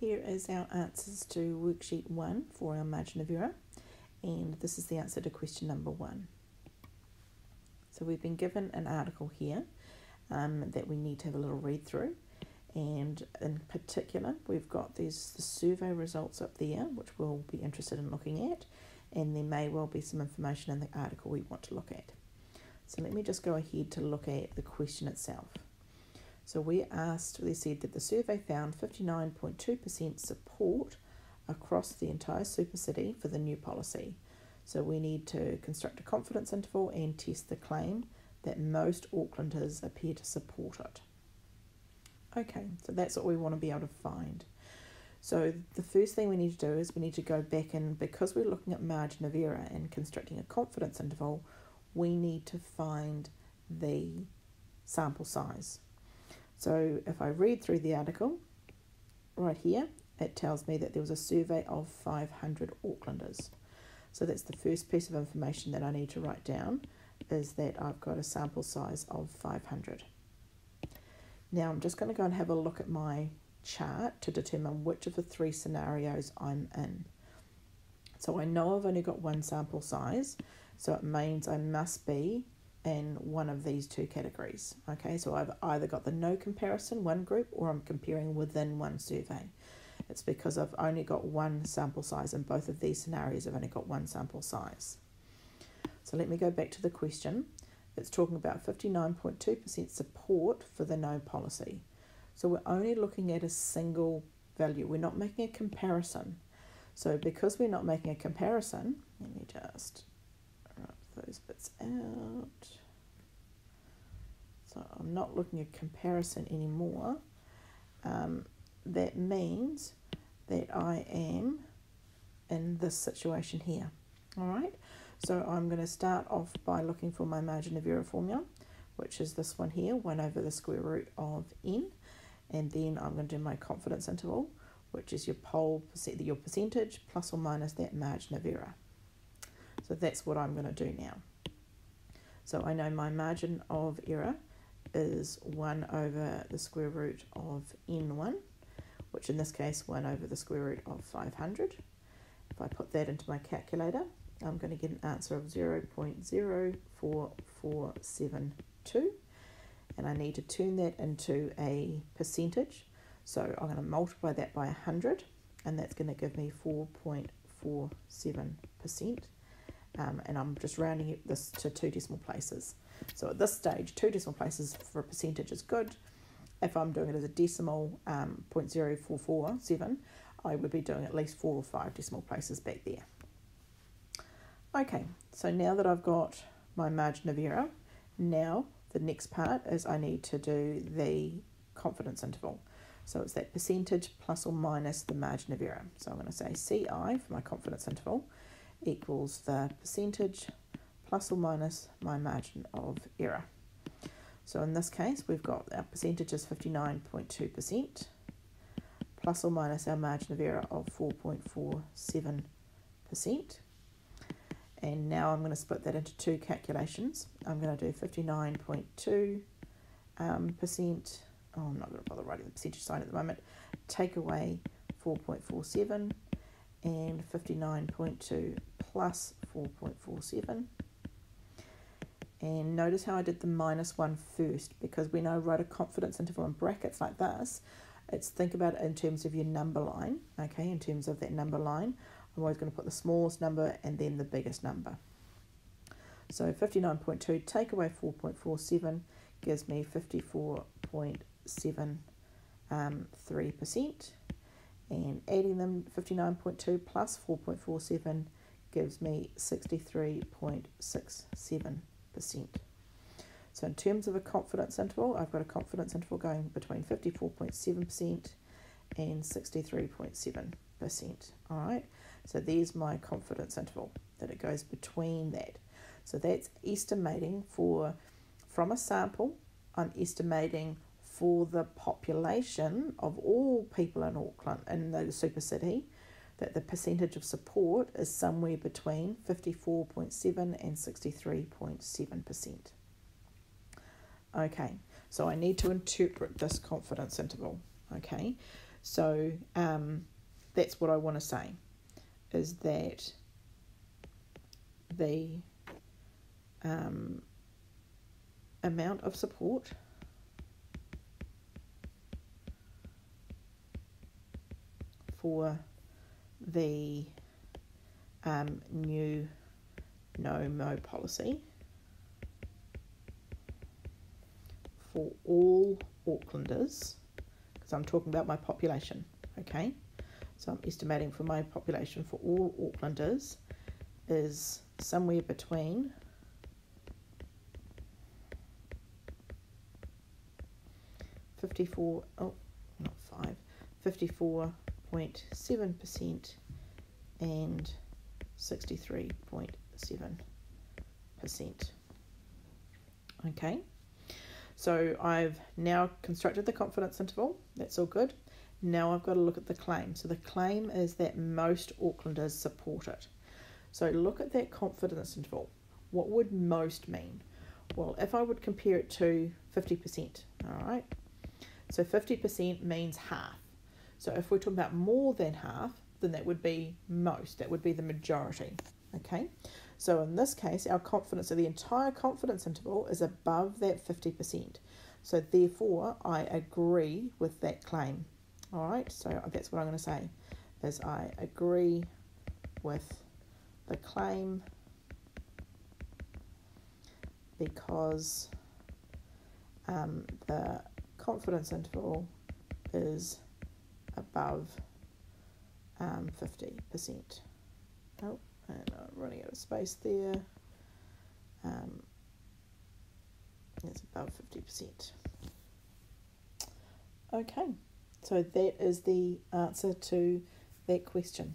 Here is our answers to worksheet 1 for our margin of error, and this is the answer to question number 1. So we've been given an article here um, that we need to have a little read through, and in particular, we've got these the survey results up there, which we'll be interested in looking at, and there may well be some information in the article we want to look at. So let me just go ahead to look at the question itself. So we asked, they said that the survey found 59.2% support across the entire super city for the new policy. So we need to construct a confidence interval and test the claim that most Aucklanders appear to support it. Okay, so that's what we want to be able to find. So the first thing we need to do is we need to go back and because we're looking at margin of error and constructing a confidence interval, we need to find the sample size. So if I read through the article, right here, it tells me that there was a survey of 500 Aucklanders. So that's the first piece of information that I need to write down is that I've got a sample size of 500. Now I'm just going to go and have a look at my chart to determine which of the three scenarios I'm in. So I know I've only got one sample size, so it means I must be in one of these two categories. Okay, so I've either got the no comparison, one group, or I'm comparing within one survey. It's because I've only got one sample size in both of these scenarios, I've only got one sample size. So let me go back to the question. It's talking about 59.2% support for the no policy. So we're only looking at a single value, we're not making a comparison. So because we're not making a comparison, let me just those bits out. So I'm not looking at comparison anymore. Um, that means that I am in this situation here. All right, so I'm going to start off by looking for my margin of error formula, which is this one here, 1 over the square root of n. And then I'm going to do my confidence interval, which is your poll, your percentage plus or minus that margin of error. So that's what I'm going to do now. So I know my margin of error is 1 over the square root of n1, which in this case 1 over the square root of 500. If I put that into my calculator, I'm going to get an answer of 0.04472 and I need to turn that into a percentage. So I'm going to multiply that by 100 and that's going to give me 4.47% um, and I'm just rounding this to two decimal places. So at this stage, two decimal places for a percentage is good. If I'm doing it as a decimal, um, 0.0447, I would be doing at least four or five decimal places back there. Okay, so now that I've got my margin of error, now the next part is I need to do the confidence interval. So it's that percentage plus or minus the margin of error. So I'm going to say CI for my confidence interval equals the percentage plus or minus my margin of error. So in this case, we've got our percentage is 59.2% plus or minus our margin of error of 4.47%. And now I'm going to split that into two calculations. I'm going to do 59.2 um, percent. Oh, I'm not going to bother writing the percentage sign at the moment. Take away 4.47 and 59.2 plus 4.47. And notice how I did the minus one first because when I write a confidence interval in brackets like this, it's think about it in terms of your number line, okay, in terms of that number line. I'm always going to put the smallest number and then the biggest number. So 59.2 take away 4.47 gives me 54.73%. Um, and adding them 59.2 plus 4.47 gives me 63.67%. So in terms of a confidence interval, I've got a confidence interval going between 54.7% and 63.7%. All right, so there's my confidence interval that it goes between that. So that's estimating for, from a sample, I'm estimating for the population of all people in Auckland, in the super city, that the percentage of support is somewhere between 54.7 and 63.7%. Okay, so I need to interpret this confidence interval. Okay, So um, that's what I want to say is that the um, amount of support for the um, new no mo policy for all Aucklanders, because I'm talking about my population, okay? So I'm estimating for my population for all Aucklanders is somewhere between fifty-four oh not five fifty four point seven percent and sixty three point seven percent. Okay. So I've now constructed the confidence interval. That's all good. Now I've got to look at the claim. So the claim is that most Aucklanders support it. So look at that confidence interval. What would most mean? Well, if I would compare it to 50%, all right? So 50% means half. So if we're talking about more than half, then that would be most, that would be the majority, okay? So in this case, our confidence, so the entire confidence interval is above that 50%. So therefore, I agree with that claim. All right, so that's what I'm going to say is I agree with the claim because um, the confidence interval is above um, 50%. Oh, and I'm running out of space there. Um, it's above 50%. Okay. So that is the answer to that question.